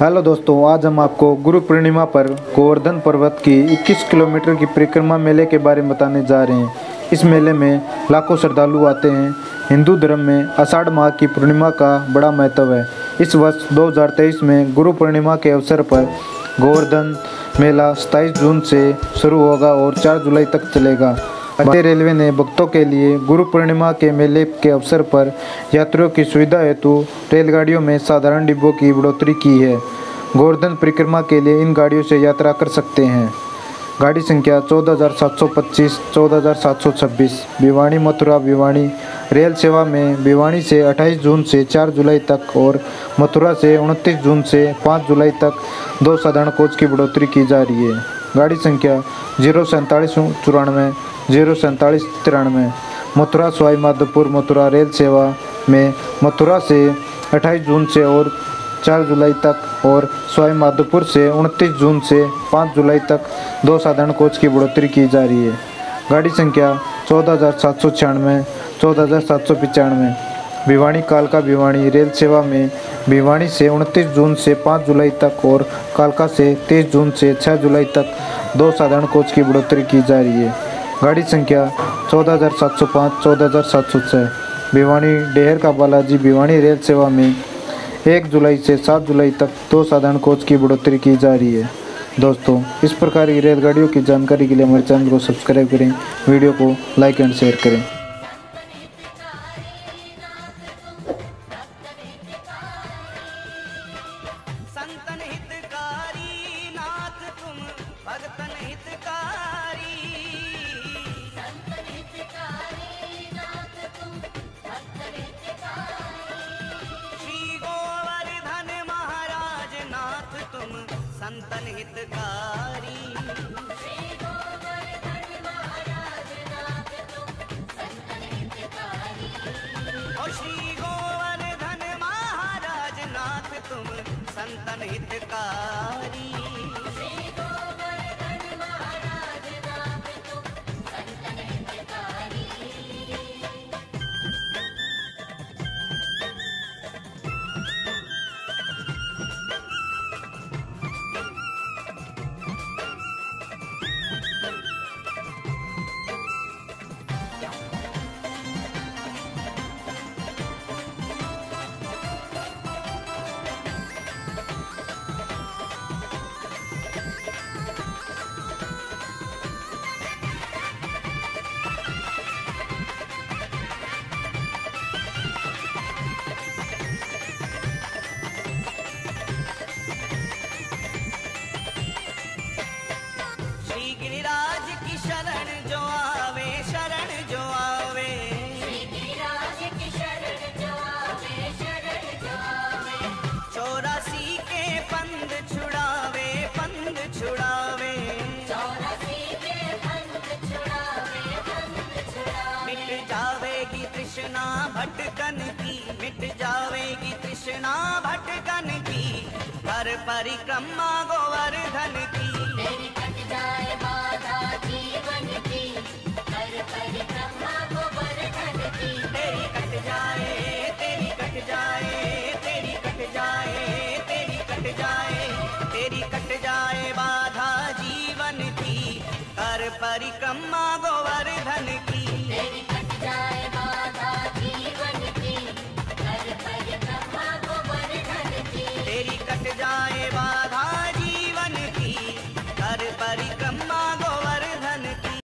Hello दोस्तों, आज हम आपको गुरु पूर्णिमा पर गोवर्धन पर्वत की 21 किलोमीटर की परिक्रमा मेले के बारे में बताने जा रहे हैं। इस मेले में लाखों श्रद्धालु आते हैं। हिंदू धर्म में आषाढ़ माह की पूर्णिमा का बड़ा महत्व है। इस वर्ष 2023 में गुरु पूर्णिमा के अवसर पर गोवर्धन मेला 27 जून से शुरू होगा और 4 जुलाई तक चलेगा। भारतीय रेलवे ने भक्तों के लिए गुरु पूर्णिमा के मेले के अवसर पर यात्रियों की सुविधा हेतु रेलगाड़ियों में साधारण डिब्बों की बढ़ोतरी की है। गोवर्धन परिक्रमा के लिए इन गाड़ियों से यात्रा कर सकते हैं। गाड़ी संख्या चौदह हज़ार सात सौ पच्चीस, चौदह हज़ार सात सौ छब्बीस, भिवानी मथुरा, भिवानी रेल सेवा में भिवानी से 28 जून से 4 जुलाई तक और मथुरा से 29 जून से 5 जुलाई तक दो साधारण कोच की बढ़ोतरी की जा रही है। गाड़ी संख्या ज़ीरो सैंतालीस चौरानवे ज़ीरो सैंतालीस तिरानवे। मथुरा सवाई माधोपुर मथुरा रेल सेवा में मथुरा से 28 जून से और 4 जुलाई तक और सवाई माधोपुर से 29 जून से 5 जुलाई तक दो साधारण कोच की बढ़ोतरी की जा रही है। गाड़ी संख्या चौदह हज़ार सात सौ छियानवे, चौदह हज़ार सात सौ पचानवे। भिवानी कालका भिवानी रेल सेवा में भिवानी से 29 जून से 5 जुलाई तक और कालका से 23 जून से 6 जुलाई तक दो साधारण कोच की बढ़ोतरी की जा रही है। गाड़ी संख्या चौदह हज़ार सात सौ पाँच चौदह हज़ार सात सौ छः. भिवानी डेहर का बालाजी, भिवानी रेल सेवा में एक जुलाई से सात जुलाई तक दो साधारण कोच की बढ़ोतरी की जा रही है। दोस्तों, इस प्रकार की रेलगाड़ियों की जानकारी के लिए हमारे चैनल को सब्सक्राइब करें, वीडियो को लाइक एंड शेयर करें। संतन हितकारी नाथ तुम, भगतन हितकारी हितकारी। श्री गोवन धन महाराज नाथ तुम संतन हितकारी। भटकन की मिट जावेगी कृष्णा भटकन की। पर परिक्रमा गोवर्धन की। तेरी कट जाए तेरी कट जाए तेरी कट जाए तेरी कट जाए। तेरी कट जाए बाधा जीवन की। कर परिक्रमा गोवर्धन की। तेरी कट जाए